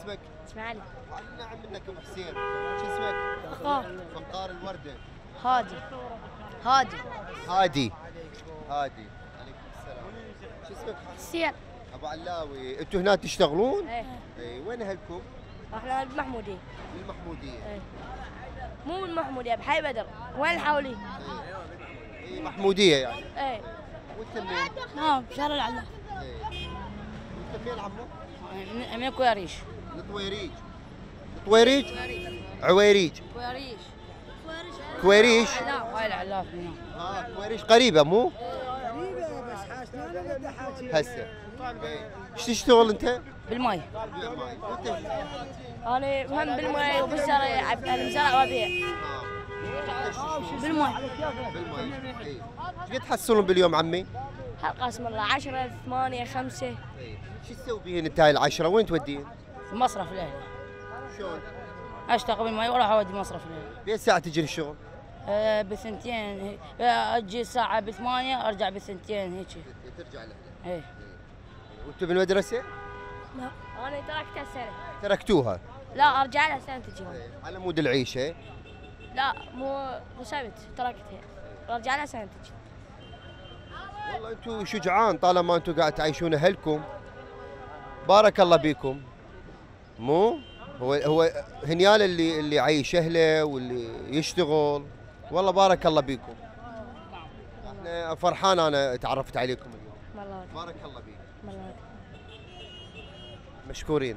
اسمك؟ اسماعيلي علمنا عن منك أبو حسين. شو اسمك؟ فخار فقار الوردة. هادي. هادي. هادي. هادي. عليكم السلام. شو اسمك؟ سير أبو علاوي. أنتوا هنا تشتغلون؟ إيه. اي وين أهلكم؟ إحنا بالمحمودية بالمحموديه إيه. مو بالمحمودية بحي بدر. وين الحولي؟ اي محمودية يعني. إيه. وأنت منين؟ ها بشارع العلا اي وأنت فين عمو؟ من كواريش الطويريج طويريج عويريج. كواريش كويريش لا هاي العلاف آه كويريش قريبة مو؟ قريبه بس حاجة هسه. إيش تشتغل أنت؟ بالماي. أنا مهم بالماي وبالزرع المزرعة وأبيع. بالماي. بالمي اي إيش قد تحصلون باليوم عمي؟ حلقة اسم الله 10 8 5 شو تسوي بهن انت هاي العشرة؟ وين تودين؟ مصرف الأهلي. شلون؟ اشتغل بالماي وأروح أودي مصرف الأهلي. بين ساعة تجري الشغل؟ آه، بثنتين آه، أجي ساعة بثمانية أرجع بثنتين هيك. ترجع لها إيه. وانتوا بالمدرسة؟ لا. أنا تركتها سنة. تركتوها؟ لا أرجع لها سنة تجي هون. على مود العيشة؟ لا مو مو سبت. تركتها. أرجع لها سنة تجي والله أنتوا شجعان طالما أنتوا قاعد تعيشون أهلكم. بارك الله بيكم مو؟ هو هو هنيال اللي اللي عايش أهله واللي يشتغل. والله بارك الله بيكم إحنا فرحان أنا تعرفت عليكم اليوم. بارك الله بيك مشكورين.